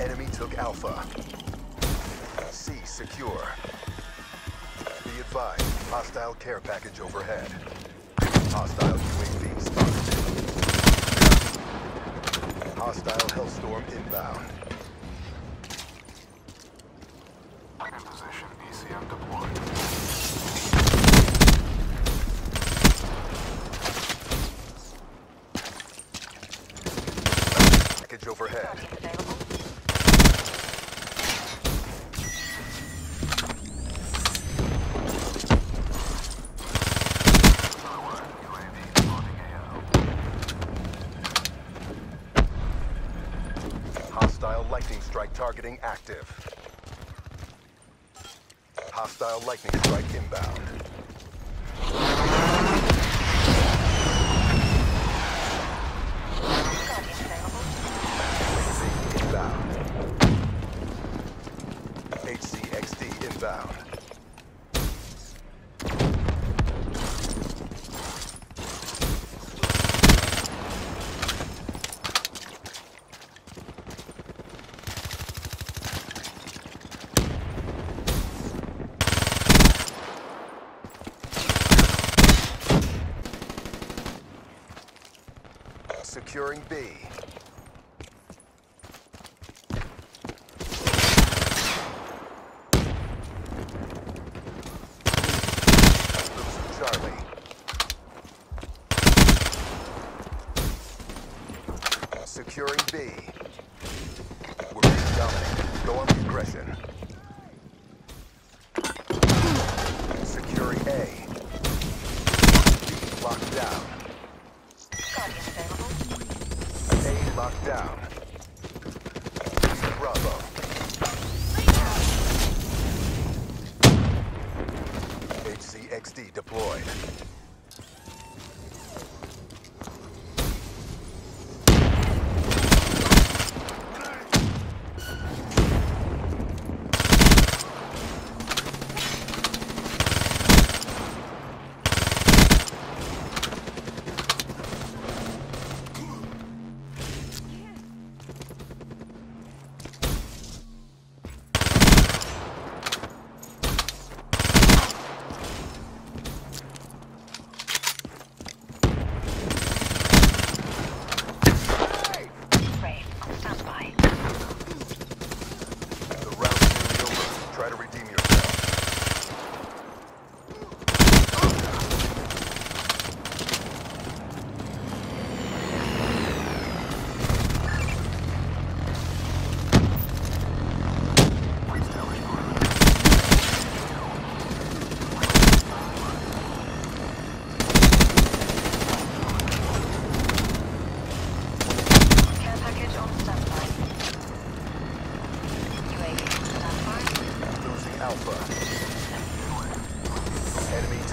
Enemy took Alpha. C secure. Be advised, hostile care package overhead. Hostile UAV spotted. Hostile Hellstorm inbound. Package overhead. Available. UAV loading AO. Hostile lightning strike targeting active. Hostile lightning strike inbound. Guardian available. HC inbound. HCXD inbound. Securing B. Securing B. We're being dominated. Go on the aggression. Locked down. Bravo. HCXD deployed.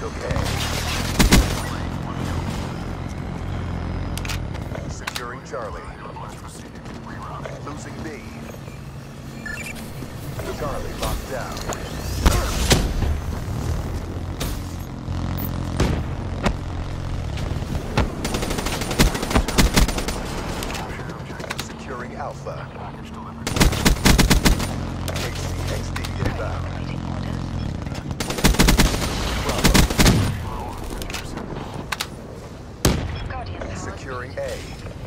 It's okay. Securing Charlie. Losing B. Charlie locked down. Alpha. HCXD inbound. okay.